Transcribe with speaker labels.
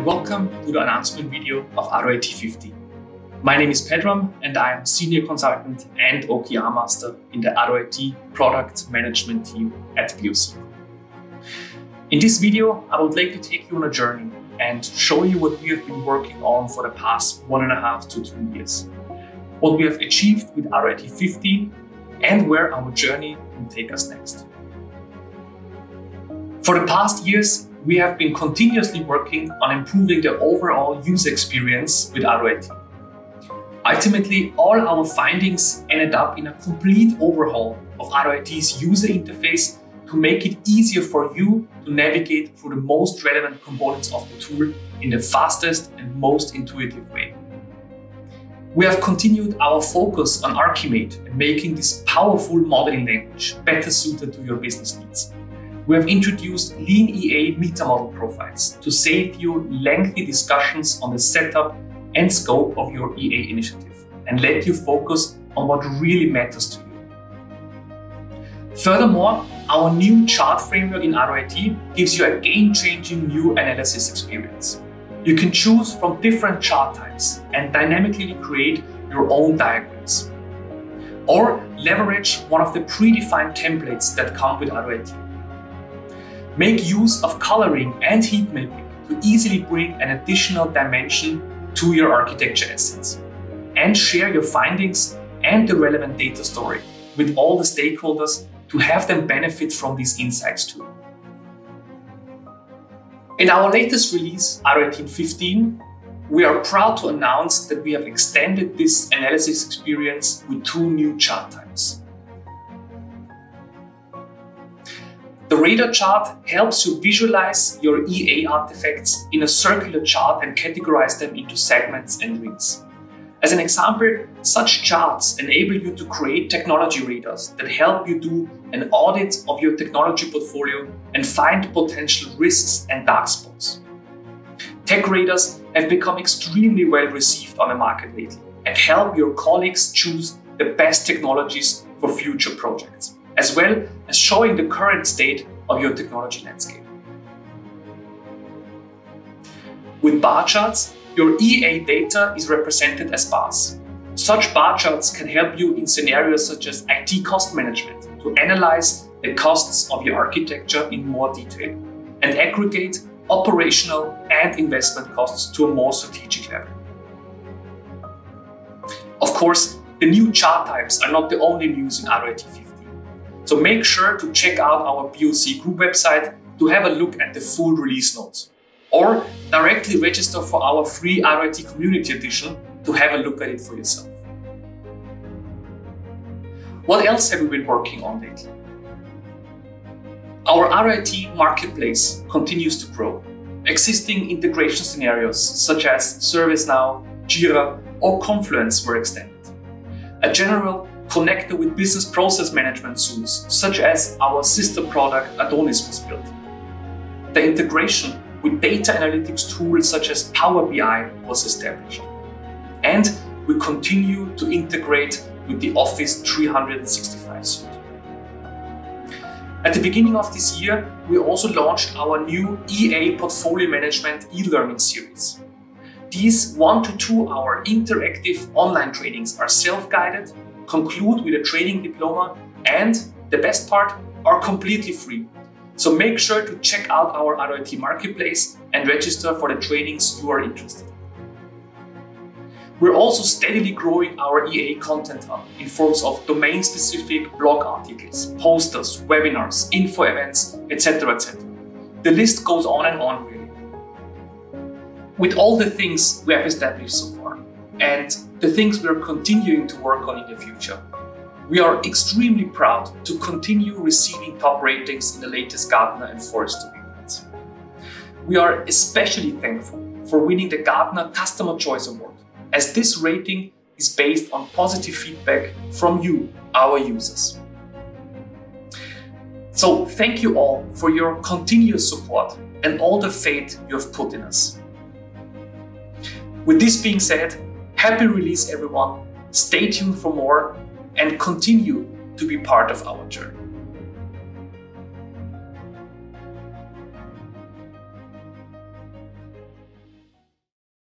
Speaker 1: and welcome to the announcement video of ADOIT 15. My name is Pedram and I am Senior Consultant and OKR Master in the ADOIT Product Management team at BOC. In this video, I would like to take you on a journey and show you what we have been working on for the past one and a half to two years, what we have achieved with ADOIT 15, and where our journey will take us next. For the past years, we have been continuously working on improving the overall user experience with ADOIT. Ultimately, all our findings ended up in a complete overhaul of ADOIT's user interface to make it easier for you to navigate through the most relevant components of the tool in the fastest and most intuitive way. We have continued our focus on ArchiMate and making this powerful modeling language better suited to your business needs we have introduced Lean EA meta model profiles to save you lengthy discussions on the setup and scope of your EA initiative and let you focus on what really matters to you. Furthermore, our new chart framework in ADOIT gives you a game-changing new analysis experience. You can choose from different chart types and dynamically create your own diagrams. Or leverage one of the predefined templates that come with ADOIT. Make use of coloring and heat mapping to easily bring an additional dimension to your architecture assets. And share your findings and the relevant data story with all the stakeholders to have them benefit from these insights too. In our latest release, ADOIT 15, we are proud to announce that we have extended this analysis experience with two new chart types. The radar chart helps you visualize your EA artifacts in a circular chart and categorize them into segments and rings. As an example, such charts enable you to create technology radars that help you do an audit of your technology portfolio and find potential risks and dark spots. Tech radars have become extremely well received on the market lately and help your colleagues choose the best technologies for future projects as well as showing the current state of your technology landscape. With bar charts, your EA data is represented as bars. Such bar charts can help you in scenarios such as IT cost management to analyze the costs of your architecture in more detail and aggregate operational and investment costs to a more strategic level. Of course, the new chart types are not the only news in 15. So make sure to check out our BOC group website to have a look at the full release notes. Or directly register for our free ADOIT Community Edition to have a look at it for yourself. What else have we been working on lately? Our ADOIT marketplace continues to grow. Existing integration scenarios such as ServiceNow, Jira, or Confluence were extended. A general connected with business process management tools, such as our sister product Adonis was built. The integration with data analytics tools such as Power BI was established. And we continue to integrate with the Office 365 suite. At the beginning of this year, we also launched our new EA Portfolio Management e-learning series. These one to two hour interactive online trainings are self-guided conclude with a training diploma, and the best part, are completely free. So make sure to check out our ADOIT marketplace and register for the trainings you are interested in. We're also steadily growing our EA content hub in forms of domain-specific blog articles, posters, webinars, info events, etc. etc. The list goes on and on really. With all the things we have established so far, and the things we are continuing to work on in the future. We are extremely proud to continue receiving top ratings in the latest Gartner and Forrester reports. We are especially thankful for winning the Gartner Customer Choice Award, as this rating is based on positive feedback from you, our users. So, thank you all for your continuous support and all the faith you have put in us. With this being said, Happy release, everyone. Stay tuned for more and continue to be part of our journey.